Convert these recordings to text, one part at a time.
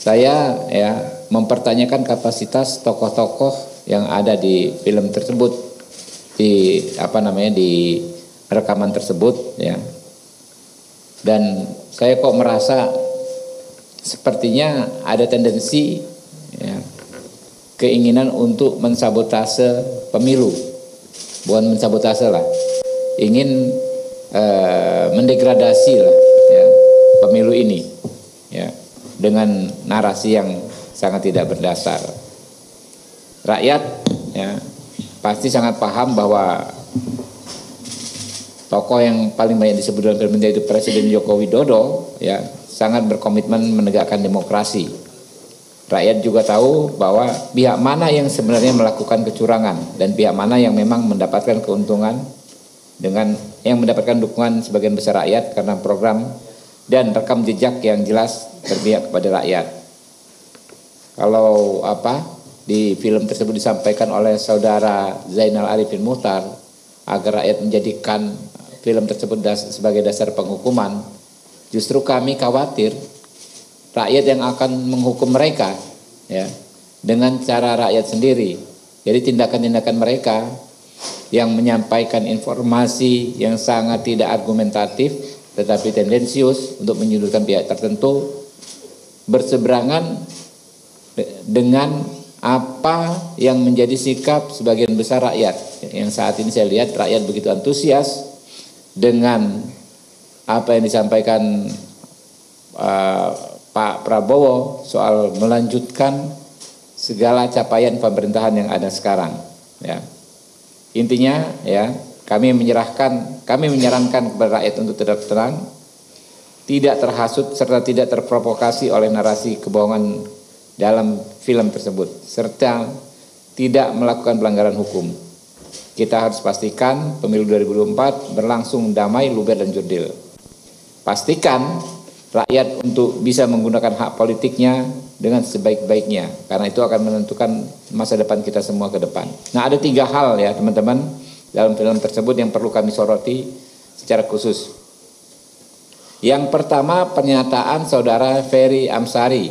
saya ya mempertanyakan kapasitas tokoh-tokoh yang ada di film tersebut di apa namanya di rekaman tersebut ya. Dan saya kok merasa sepertinya ada tendensi ya, keinginan untuk mensabotase pemilu. Bukan mensabotase lah ingin uh, mendegradasi lah ya, pemilu ini ya dengan narasi yang sangat tidak berdasar. Rakyat ya pasti sangat paham bahwa tokoh yang paling banyak disebut dalam film itu Presiden Joko Widodo ya sangat berkomitmen menegakkan demokrasi. Rakyat juga tahu bahwa pihak mana yang sebenarnya melakukan kecurangan dan pihak mana yang memang mendapatkan keuntungan dengan yang mendapatkan dukungan sebagian besar rakyat karena program dan rekam jejak yang jelas berpihak kepada rakyat. Kalau apa di film tersebut disampaikan oleh saudara Zainal Arifin Muhtar agar rakyat menjadikan film tersebut das, sebagai dasar penghukuman, justru kami khawatir rakyat yang akan menghukum mereka ya dengan cara rakyat sendiri. Jadi tindakan-tindakan mereka yang menyampaikan informasi yang sangat tidak argumentatif tetapi tendensius untuk menyudutkan pihak tertentu berseberangan dengan apa yang menjadi sikap sebagian besar rakyat. Yang saat ini saya lihat rakyat begitu antusias dengan apa yang disampaikan uh, Pak Prabowo soal melanjutkan segala capaian pemerintahan yang ada sekarang. Ya. Intinya ya kami menyerahkan, kami menyarankan kepada rakyat untuk tetap tenang, tidak terhasut serta tidak terprovokasi oleh narasi kebohongan dalam film tersebut serta tidak melakukan pelanggaran hukum. Kita harus pastikan pemilu 2024 berlangsung damai, luber dan jurdil. Pastikan rakyat untuk bisa menggunakan hak politiknya dengan sebaik-baiknya karena itu akan menentukan masa depan kita semua ke depan. Nah, ada tiga hal ya, teman-teman, dalam film tersebut yang perlu kami soroti secara khusus. Yang pertama pernyataan saudara Ferry Amsari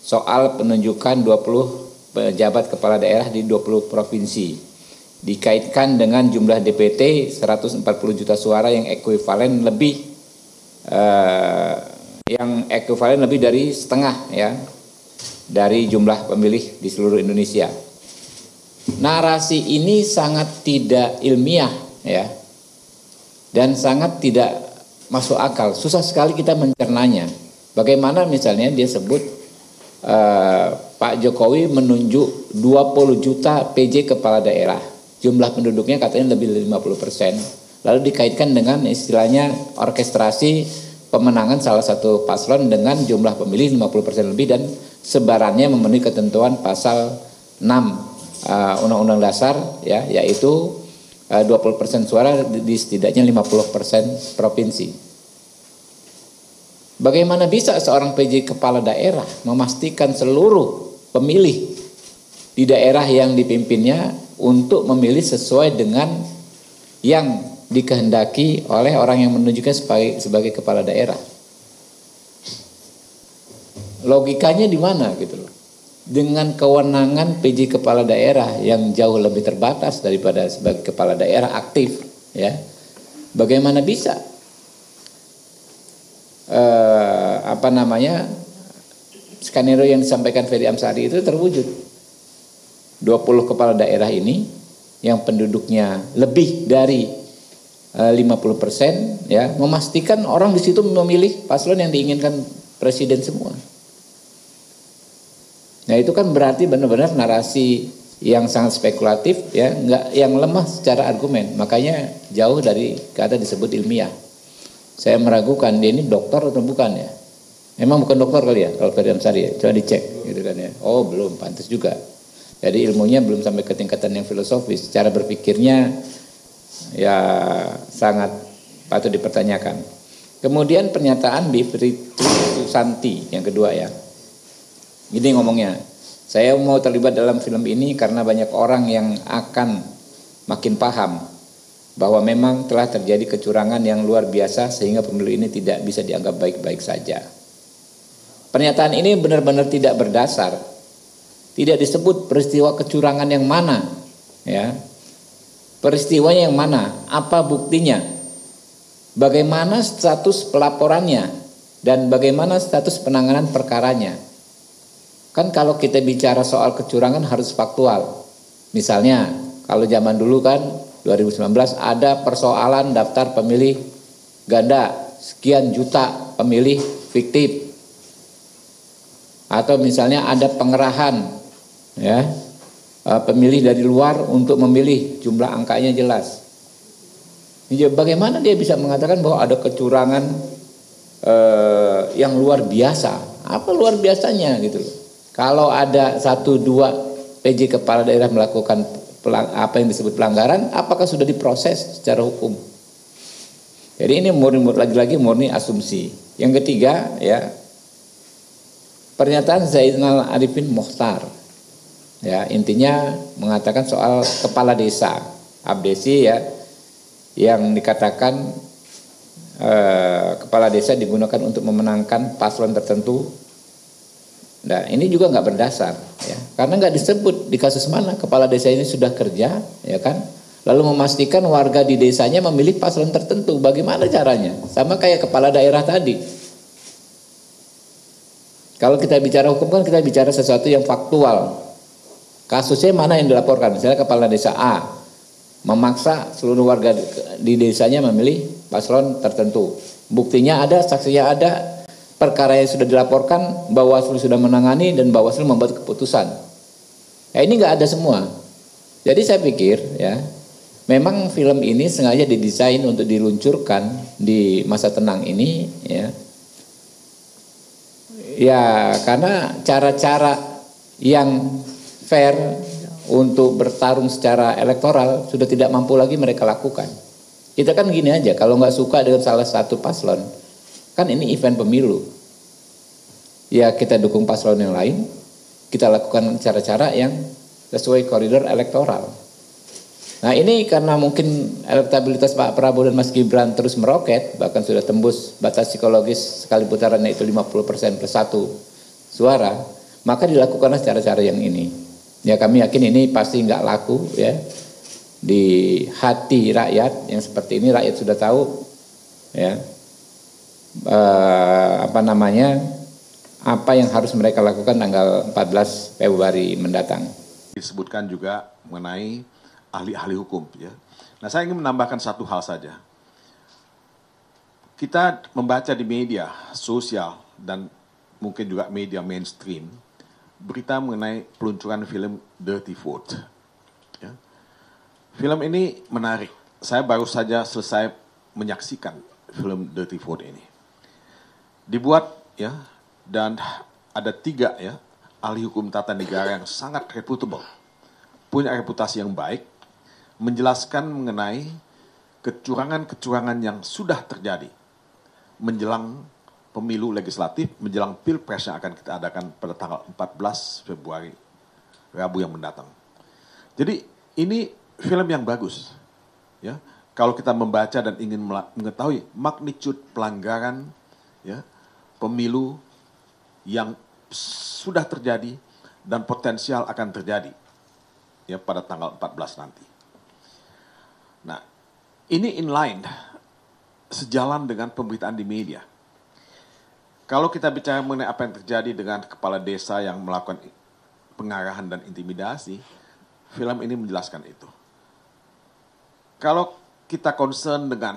soal penunjukan 20 pejabat kepala daerah di 20 provinsi dikaitkan dengan jumlah DPT 140 juta suara yang ekuivalen lebih eh, yang ekuivalen lebih dari setengah ya dari jumlah pemilih di seluruh Indonesia. Narasi ini sangat tidak ilmiah ya dan sangat tidak masuk akal. Susah sekali kita mencernanya. Bagaimana misalnya dia sebut uh, Pak Jokowi menunjuk 20 juta PJ kepala daerah. Jumlah penduduknya katanya lebih dari 50 persen. Lalu dikaitkan dengan istilahnya orkestrasi pemenangan salah satu paslon dengan jumlah pemilih 50 persen lebih dan sebarannya memenuhi ketentuan pasal 6 uh, Undang-Undang Dasar ya yaitu 20% suara di setidaknya 50% provinsi. Bagaimana bisa seorang PJ kepala daerah memastikan seluruh pemilih di daerah yang dipimpinnya untuk memilih sesuai dengan yang dikehendaki oleh orang yang menunjukkan sebagai, sebagai kepala daerah? Logikanya di mana gitu loh? Dengan kewenangan PJ kepala daerah yang jauh lebih terbatas daripada sebagai kepala daerah aktif ya. Bagaimana bisa? Eh, apa namanya? Skenario yang disampaikan Ferry Amsari itu terwujud. 20 kepala daerah ini yang penduduknya lebih dari eh, 50% ya memastikan orang di situ memilih paslon yang diinginkan presiden semua Nah itu kan berarti benar-benar narasi yang sangat spekulatif ya, nggak yang lemah secara argumen. Makanya jauh dari kata disebut ilmiah. Saya meragukan dia ini dokter atau bukan ya. Memang bukan dokter kali ya kalau Ferdian Sari ya. Coba dicek gitu kan ya. Oh belum, pantas juga. Jadi ilmunya belum sampai ke tingkatan yang filosofis. Cara berpikirnya ya sangat patut dipertanyakan. Kemudian pernyataan Bivitri Susanti yang kedua ya. Gini ngomongnya, saya mau terlibat dalam film ini karena banyak orang yang akan makin paham bahwa memang telah terjadi kecurangan yang luar biasa sehingga pemilu ini tidak bisa dianggap baik-baik saja. Pernyataan ini benar-benar tidak berdasar. Tidak disebut peristiwa kecurangan yang mana, ya. Peristiwanya yang mana? Apa buktinya? Bagaimana status pelaporannya dan bagaimana status penanganan perkaranya? Kan kalau kita bicara soal kecurangan harus faktual. Misalnya, kalau zaman dulu kan 2019 ada persoalan daftar pemilih ganda sekian juta pemilih fiktif atau misalnya ada pengerahan ya eh, pemilih dari luar untuk memilih jumlah angkanya jelas. Bagaimana dia bisa mengatakan bahwa ada kecurangan eh, yang luar biasa? Apa luar biasanya gitu loh? Kalau ada satu dua PJ kepala daerah melakukan apa yang disebut pelanggaran, apakah sudah diproses secara hukum? Jadi ini murni lagi-lagi murni asumsi. Yang ketiga ya Pernyataan Zainal Arifin Mohtar. Ya, intinya mengatakan soal kepala desa, abdesi ya yang dikatakan eh, kepala desa digunakan untuk memenangkan paslon tertentu. Nah, ini juga nggak berdasar ya. Karena nggak disebut di kasus mana kepala desa ini sudah kerja, ya kan? Lalu memastikan warga di desanya memilih paslon tertentu. Bagaimana caranya? Sama kayak kepala daerah tadi kalau kita bicara hukum kan kita bicara sesuatu yang faktual. Kasusnya mana yang dilaporkan? Misalnya kepala desa A memaksa seluruh warga di desanya memilih paslon tertentu. Buktinya ada, saksinya ada, perkara yang sudah dilaporkan, Bawaslu sudah menangani dan Bawaslu membuat keputusan. Ya ini nggak ada semua. Jadi saya pikir ya, memang film ini sengaja didesain untuk diluncurkan di masa tenang ini ya Ya, karena cara-cara yang fair untuk bertarung secara elektoral sudah tidak mampu lagi mereka lakukan. Kita kan gini aja, kalau nggak suka dengan salah satu paslon, kan ini event pemilu. Ya kita dukung paslon yang lain, kita lakukan cara-cara yang sesuai koridor elektoral. Nah ini karena mungkin elektabilitas Pak Prabowo dan Mas Gibran terus meroket, bahkan sudah tembus batas psikologis sekali putarannya itu 50% plus satu suara, maka dilakukanlah cara-cara yang ini. Ya kami yakin ini pasti nggak laku ya di hati rakyat yang seperti ini rakyat sudah tahu ya eh, apa namanya apa yang harus mereka lakukan tanggal 14 Februari mendatang. Disebutkan juga mengenai ahli-ahli hukum. Ya. Nah saya ingin menambahkan satu hal saja. Kita membaca di media sosial dan mungkin juga media mainstream berita mengenai peluncuran film Dirty Food. Ya. Film ini menarik. Saya baru saja selesai menyaksikan film Dirty Food ini. Dibuat ya dan ada tiga ya ahli hukum tata negara yang sangat reputable, punya reputasi yang baik menjelaskan mengenai kecurangan-kecurangan yang sudah terjadi menjelang pemilu legislatif, menjelang pilpres yang akan kita adakan pada tanggal 14 Februari, Rabu yang mendatang. Jadi ini film yang bagus, ya. Kalau kita membaca dan ingin mengetahui magnitude pelanggaran, ya, pemilu yang sudah terjadi dan potensial akan terjadi, ya pada tanggal 14 nanti. Nah, ini inline sejalan dengan pemberitaan di media. Kalau kita bicara mengenai apa yang terjadi dengan kepala desa yang melakukan pengarahan dan intimidasi, film ini menjelaskan itu. Kalau kita concern dengan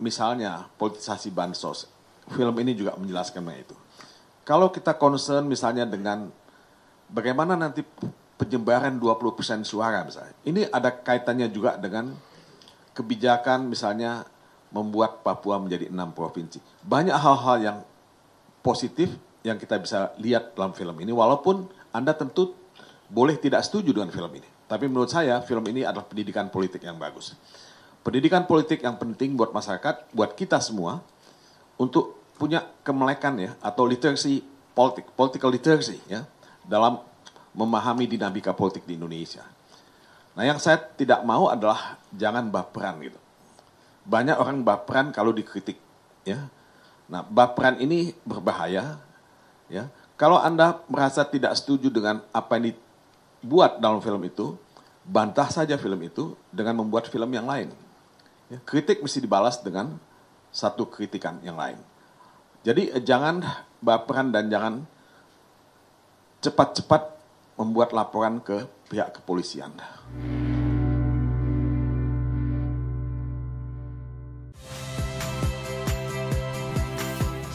misalnya politisasi bansos, film ini juga menjelaskan mengenai itu. Kalau kita concern misalnya dengan bagaimana nanti penyebaran 20% suara misalnya, ini ada kaitannya juga dengan kebijakan misalnya membuat Papua menjadi enam provinsi. Banyak hal-hal yang positif yang kita bisa lihat dalam film ini, walaupun Anda tentu boleh tidak setuju dengan film ini. Tapi menurut saya film ini adalah pendidikan politik yang bagus. Pendidikan politik yang penting buat masyarakat, buat kita semua, untuk punya kemelekan ya, atau literacy politik, political literacy ya, dalam memahami dinamika politik di Indonesia. Nah yang saya tidak mau adalah jangan baperan gitu. Banyak orang baperan kalau dikritik. ya. Nah baperan ini berbahaya Ya, kalau anda merasa tidak setuju dengan apa yang dibuat dalam film itu, bantah saja film itu dengan membuat film yang lain. Ya, kritik mesti dibalas dengan satu kritikan yang lain. Jadi eh, jangan baperan dan jangan cepat-cepat membuat laporan ke pihak kepolisian.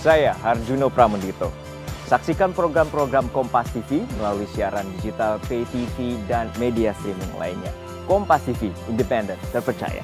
Saya Harjuno Pramendito. Saksikan program-program Kompas TV melalui siaran digital, pay TV, dan media streaming lainnya. Kompas TV, independen, terpercaya.